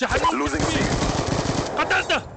شحنوه. قتلته.